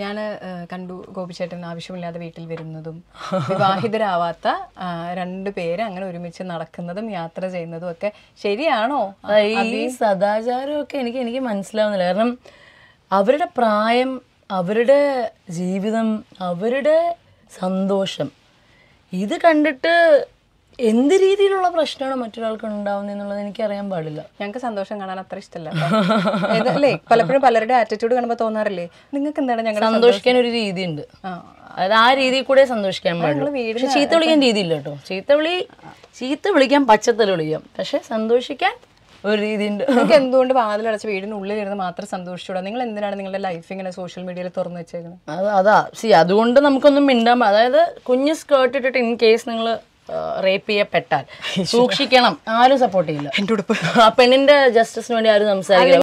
ഞാൻ കണ്ടു ഗോപിച്ചേട്ടൻ ആവശ്യമില്ലാതെ വീട്ടിൽ വരുന്നതും വിവാഹിതരാവാത്ത രണ്ട് പേര് അങ്ങനെ ഒരുമിച്ച് നടക്കുന്നതും യാത്ര ചെയ്യുന്നതും ഒക്കെ ശരിയാണോ? ഈ സദാചാരമൊക്കെ എനിക്ക് എനിക്ക് മനസ്സിലാവുന്നില്ല. കാരണം അവരുടെ പ്രായം അവരുടെ ജീവിതം അവരുടെ സന്തോഷം ഇത് കണ്ടിട്ട് എന്ത് രീതിയിലുള്ള പ്രശ്നമാണ് മറ്റൊരാൾക്ക് ഉണ്ടാവുന്നത് എന്നുള്ളത് എനിക്ക് അറിയാൻ പാടില്ല. ഞങ്ങൾക്ക് സന്തോഷം കാണാൻ അത്ര ഇഷ്ടമല്ല അല്ലേ പലപ്പോഴും പലരുടെ ആറ്റിറ്റ്യൂഡ് കാണുമ്പോൾ തോന്നാറില്ലേ? നിങ്ങൾക്ക് എന്താണ് ഞങ്ങൾ സന്തോഷിക്കാൻ ഒരു രീതിയുണ്ട്. അതായത് ആ രീതിയിൽ കൂടെ സന്തോഷിക്കാൻ പാടില്ല പക്ഷെ ചീത്ത വിളിക്കാൻ രീതിയില്ല കേട്ടോ. ചീത്ത വിളി ചീത്ത വിളിക്കാൻ പച്ചത്തല വിളിക്കാം. പക്ഷെ സന്തോഷിക്കാൻ ഒരു രീതിയുണ്ട്. നിങ്ങൾക്ക് എന്തുകൊണ്ട് വാതിലടച്ച് വീടിനുള്ളിൽ ഇരുന്ന് മാത്രം സന്തോഷിച്ചൂടാ? നിങ്ങൾ എന്തിനാണ് നിങ്ങളുടെ ലൈഫ് ഇങ്ങനെ സോഷ്യൽ മീഡിയയിൽ തുറന്നു വെച്ചേക്കുന്നത്? അത് അതാ. സി അതുകൊണ്ട് നമുക്കൊന്നും മിണ്ടാൻ അതായത് കുഞ്ഞ് സ്കേർട്ട് ഇട്ടിട്ട് ഇൻ കേസ് നിങ്ങൾ റേപ്പ് ചെയ്യപ്പെട്ടാൽ. സൂക്ഷിക്കണം. ആരും സപ്പോർട്ട് ചെയ്യില്ല. എന്റെ ഉടുപ്പ്. ആ പെണ്ണിന്റെ ജസ്റ്റിസിന് വേണ്ടി ആരും സംസാരിക്കില്ല.